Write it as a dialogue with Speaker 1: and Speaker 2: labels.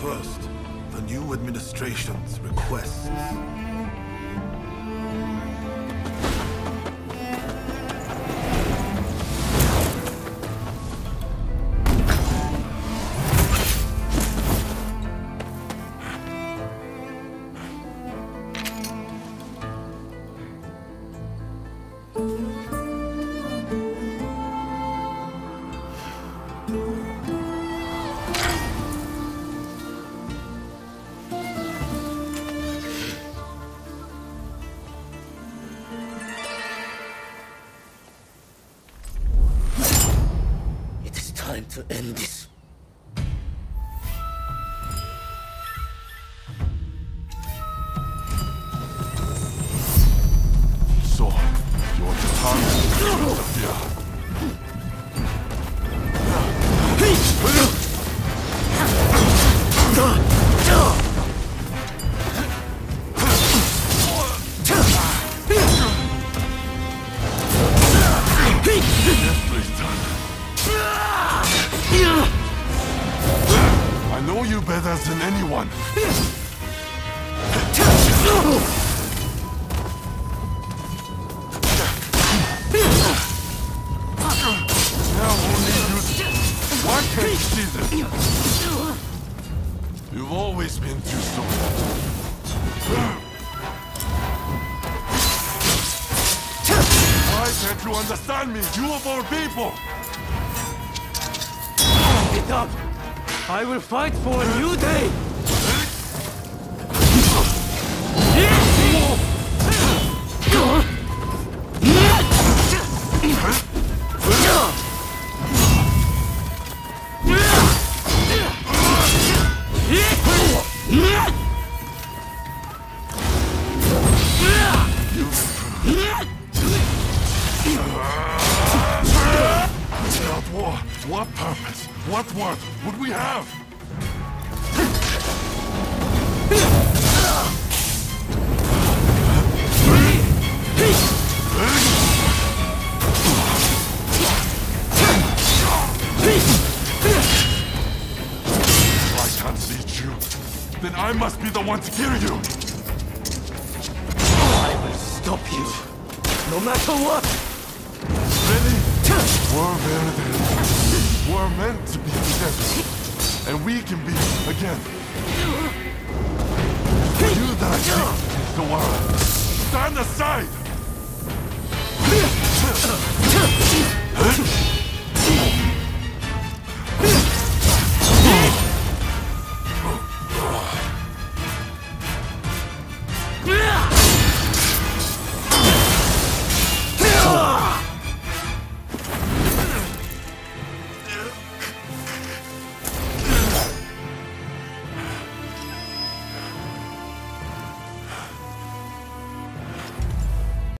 Speaker 1: First, the new administration's requests.
Speaker 2: Time to end this.
Speaker 3: So, your time Sophia. Better than anyone. Now only you. Why can't you see this? You've always been too slow. Why can't you understand me? You of all people!
Speaker 4: Get up! I will fight for a new day!
Speaker 3: What worth would we have? If I can't beat you, then I must be the one to kill you.
Speaker 4: I will stop you! No matter what!
Speaker 3: Really? We're verdes. We're meant to be together. And we can be again. You that I is the world. Stand aside!